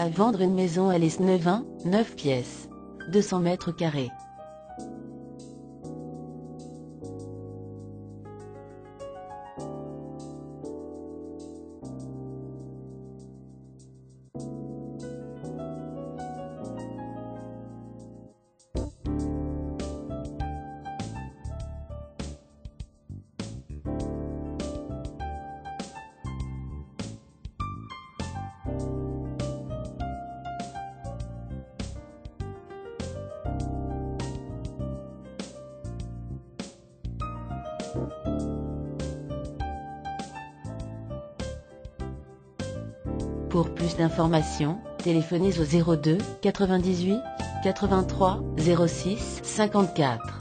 À vendre une maison à l'Esnevin, 9 pièces. 200 mètres carrés. Pour plus d'informations, téléphonez au 02 98 83 06 54.